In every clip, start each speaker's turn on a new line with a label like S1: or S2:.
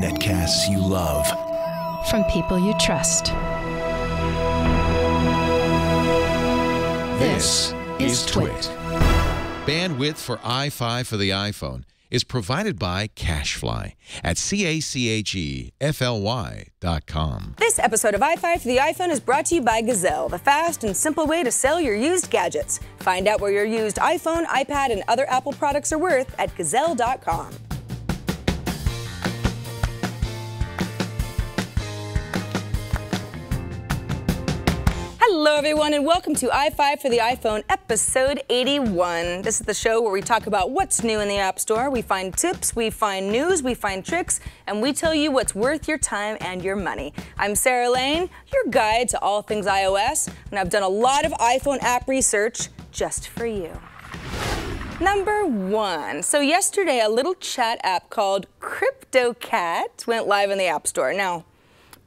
S1: Netcasts you love.
S2: From people you trust.
S1: This is Twit.
S3: Bandwidth for iFive for the iPhone is provided by CacheFly at C-A-C-H-E-F-L-Y dot com.
S4: This episode of iFive for the iPhone is brought to you by Gazelle, the fast and simple way to sell your used gadgets. Find out where your used iPhone, iPad, and other Apple products are worth at gazelle.com. Hello, everyone, and welcome to iFive for the iPhone, episode 81. This is the show where we talk about what's new in the App Store. We find tips, we find news, we find tricks, and we tell you what's worth your time and your money. I'm Sarah Lane, your guide to all things iOS, and I've done a lot of iPhone app research just for you. Number one. So, yesterday, a little chat app called Cryptocat went live in the App Store. Now,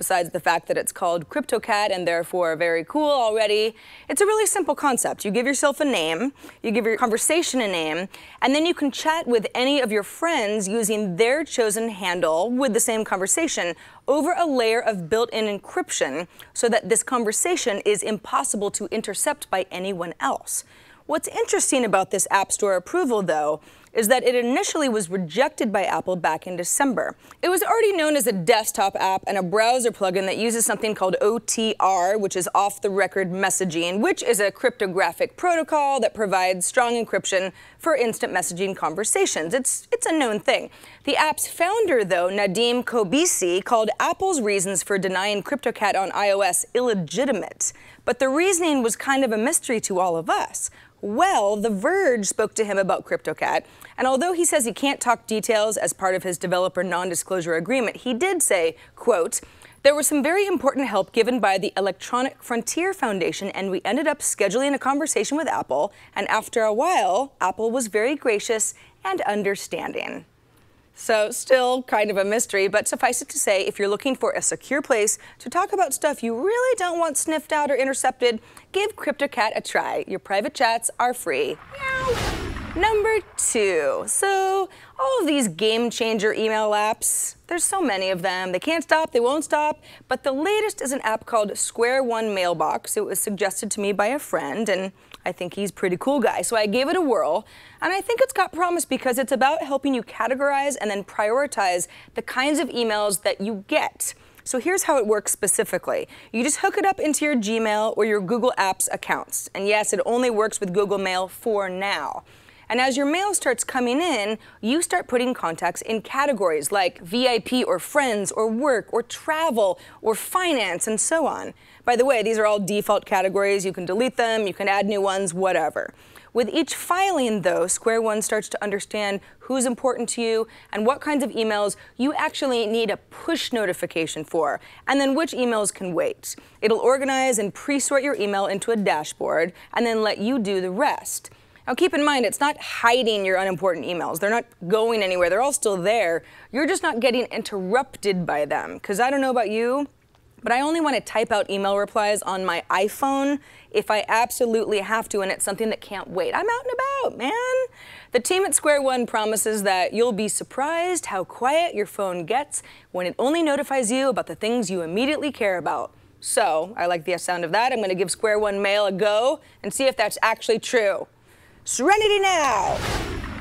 S4: besides the fact that it's called Cryptocat and therefore very cool already, it's a really simple concept. You give yourself a name, you give your conversation a name, and then you can chat with any of your friends using their chosen handle with the same conversation over a layer of built-in encryption so that this conversation is impossible to intercept by anyone else. What's interesting about this App Store approval, though, is that it initially was rejected by Apple back in December. It was already known as a desktop app and a browser plugin that uses something called OTR, which is off the record messaging, which is a cryptographic protocol that provides strong encryption for instant messaging conversations. It's, it's a known thing. The app's founder, though, Nadim Kobeissi, called Apple's reasons for denying Cryptocat on iOS illegitimate. But the reasoning was kind of a mystery to all of us. Well, The Verge spoke to him about Cryptocat, and although he says he can't talk details as part of his developer non-disclosure agreement, he did say, quote, there was some very important help given by the Electronic Frontier Foundation, and we ended up scheduling a conversation with Apple. And after a while, Apple was very gracious and understanding. So, still kind of a mystery, but suffice it to say, if you're looking for a secure place to talk about stuff you really don't want sniffed out or intercepted, give Cryptocat a try. Your private chats are free. Meow. Number two. So, all of these game changer email apps, there's so many of them. They can't stop, they won't stop. But the latest is an app called Square One Mailbox. It was suggested to me by a friend, and I think he's pretty cool guy. So I gave it a whirl, and I think it's got promise because it's about helping you categorize and then prioritize the kinds of emails that you get. So here's how it works specifically. You just hook it up into your Gmail or your Google Apps accounts. And yes, it only works with Google Mail for now. And as your mail starts coming in, you start putting contacts in categories like VIP or friends or work or travel or finance and so on. By the way, these are all default categories. You can delete them, you can add new ones, whatever. With each filing, though, Square One starts to understand who's important to you and what kinds of emails you actually need a push notification for, and then which emails can wait. It'll organize and pre sort your email into a dashboard and then let you do the rest. Now keep in mind, it's not hiding your unimportant emails. They're not going anywhere. They're all still there. You're just not getting interrupted by them. Because I don't know about you, but I only want to type out email replies on my iPhone if I absolutely have to and it's something that can't wait. I'm out and about, man. The team at Square One promises that you'll be surprised how quiet your phone gets when it only notifies you about the things you immediately care about. So, I like the sound of that. I'm going to give Square One Mail a go and see if that's actually true. Serenity now.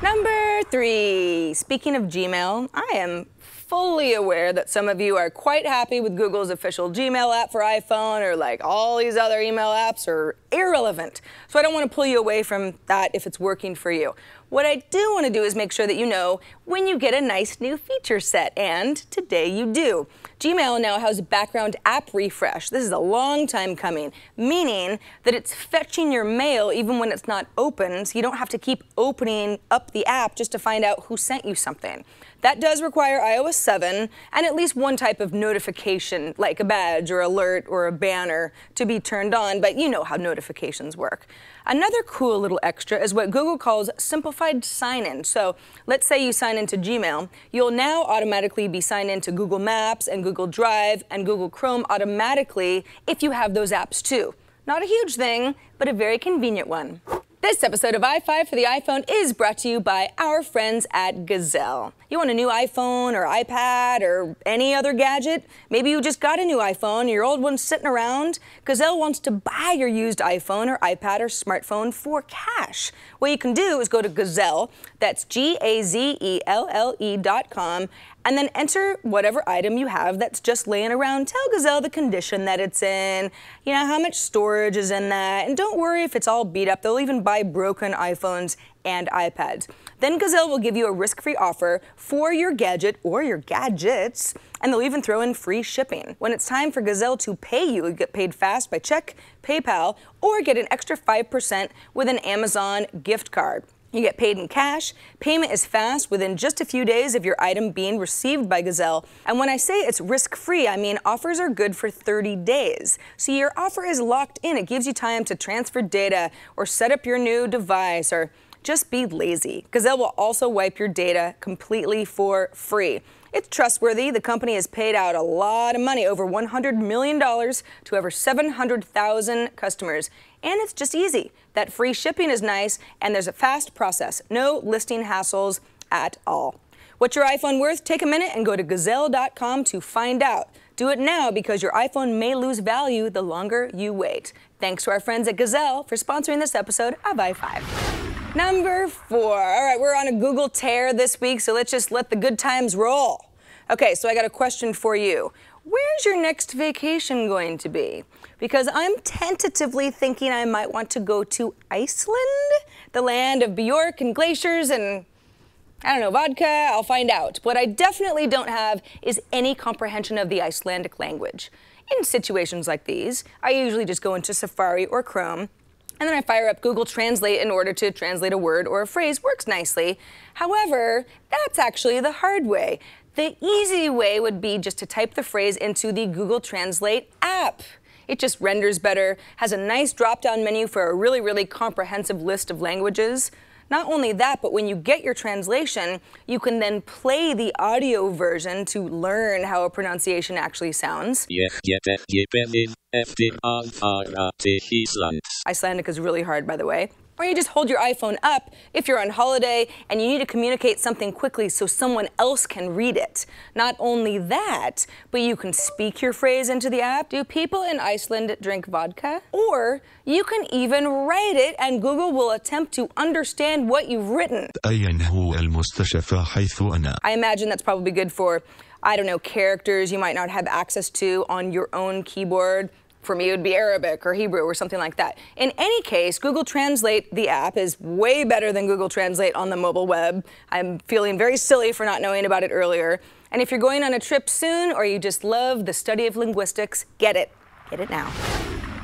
S4: Number three. Speaking of Gmail, I am fully aware that some of you are quite happy with Google's official Gmail app for iPhone or like all these other email apps are irrelevant. So I don't want to pull you away from that if it's working for you. What I do want to do is make sure that you know when you get a nice new feature set, and today you do. Gmail now has background app refresh. This is a long time coming, meaning that it's fetching your mail even when it's not open, so you don't have to keep opening up the app just to find out who sent you something. That does require iOS 7 and at least one type of notification, like a badge or alert or a banner, to be turned on, but you know how notifications work. Another cool little extra is what Google calls simplified sign-in. So let's say you sign into Gmail, you'll now automatically be signed into Google Maps and Google Drive and Google Chrome automatically if you have those apps too. Not a huge thing, but a very convenient one. This episode of iFive for the iPhone is brought to you by our friends at Gazelle. You want a new iPhone or iPad or any other gadget? Maybe you just got a new iPhone your old one's sitting around? Gazelle wants to buy your used iPhone or iPad or smartphone for cash. What you can do is go to Gazelle, that's G A Z E L L E dot com, and then enter whatever item you have that's just laying around. Tell Gazelle the condition that it's in, you know, how much storage is in that, and don't worry if it's all beat up. They'll even buy broken iPhones and iPads. Then Gazelle will give you a risk-free offer for your gadget or your gadgets, and they'll even throw in free shipping. When it's time for Gazelle to pay you, you get paid fast by check, PayPal, or get an extra 5% with an Amazon gift card. You get paid in cash. Payment is fast within just a few days of your item being received by Gazelle. And when I say it's risk free, I mean offers are good for 30 days. So your offer is locked in. It gives you time to transfer data or set up your new device or just be lazy. Gazelle will also wipe your data completely for free. It's trustworthy. The company has paid out a lot of money, over $100 million, to over 700,000 customers. And it's just easy. That free shipping is nice, and there's a fast process. No listing hassles at all. What's your iPhone worth? Take a minute and go to gazelle.com to find out. Do it now because your iPhone may lose value the longer you wait. Thanks to our friends at Gazelle for sponsoring this episode of iFive. Number four. All right, we're on a Google tear this week, so let's just let the good times roll. Okay, so I got a question for you. Where's your next vacation going to be? Because I'm tentatively thinking I might want to go to Iceland, the land of Bjork and glaciers and I don't know, vodka, I'll find out. What I definitely don't have is any comprehension of the Icelandic language. In situations like these, I usually just go into Safari or Chrome and then I fire up Google Translate in order to translate a word or a phrase. Works nicely. However, that's actually the hard way. The easy way would be just to type the phrase into the Google Translate app. It just renders better, has a nice drop-down menu for a really, really comprehensive list of languages. Not only that, but when you get your translation, you can then play the audio version to learn how a pronunciation actually sounds. Icelandic is really hard, by the way. Or you just hold your iPhone up if you're on holiday and you need to communicate something quickly so someone else can read it. Not only that, but you can speak your phrase into the app. Do people in Iceland drink vodka? Or you can even write it and Google will attempt to understand what you've written. I imagine that's probably good for, I don't know, characters you might not have access to on your own keyboard for me, it would be Arabic or Hebrew or something like that. In any case, Google Translate, the app, is way better than Google Translate on the mobile web. I'm feeling very silly for not knowing about it earlier. And if you're going on a trip soon or you just love the study of linguistics, get it. Get it now.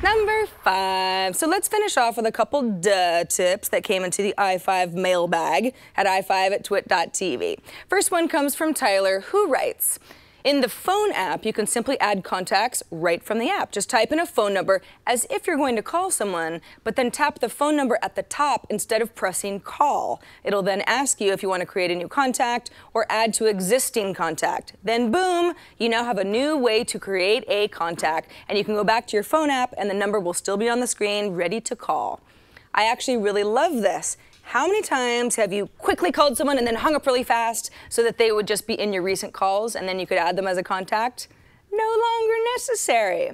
S4: Number five. So let's finish off with a couple duh tips that came into the iFive mailbag at i5 at twit.tv. First one comes from Tyler, who writes, in the phone app, you can simply add contacts right from the app. Just type in a phone number as if you're going to call someone, but then tap the phone number at the top instead of pressing call. It'll then ask you if you want to create a new contact or add to existing contact. Then boom, you now have a new way to create a contact and you can go back to your phone app and the number will still be on the screen ready to call. I actually really love this. How many times have you quickly called someone and then hung up really fast so that they would just be in your recent calls and then you could add them as a contact? No longer necessary.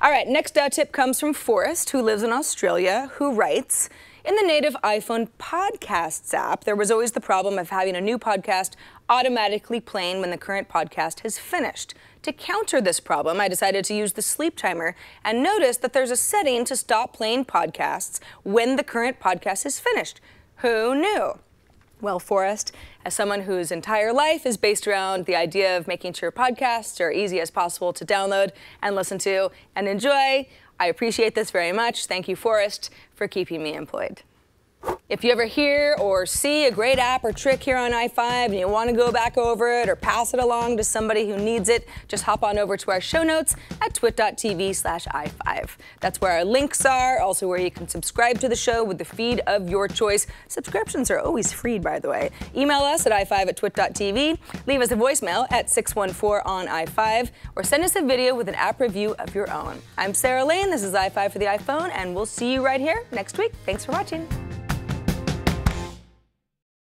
S4: All right, next uh, tip comes from Forrest, who lives in Australia, who writes, in the native iPhone Podcasts app, there was always the problem of having a new podcast automatically playing when the current podcast has finished. To counter this problem, I decided to use the sleep timer and noticed that there's a setting to stop playing podcasts when the current podcast is finished. Who knew? Well, Forrest, as someone whose entire life is based around the idea of making sure podcasts are easy as possible to download and listen to and enjoy, I appreciate this very much. Thank you, Forrest, for keeping me employed. If you ever hear or see a great app or trick here on iFive and you want to go back over it or pass it along to somebody who needs it, just hop on over to our show notes at twit.tv slash i5. That's where our links are, also where you can subscribe to the show with the feed of your choice. Subscriptions are always free, by the way. Email us at i5 at twit.tv, leave us a voicemail at 614 on i5, or send us a video with an app review of your own. I'm Sarah Lane, this is iFive for the iPhone, and we'll see you right here next week. Thanks for watching.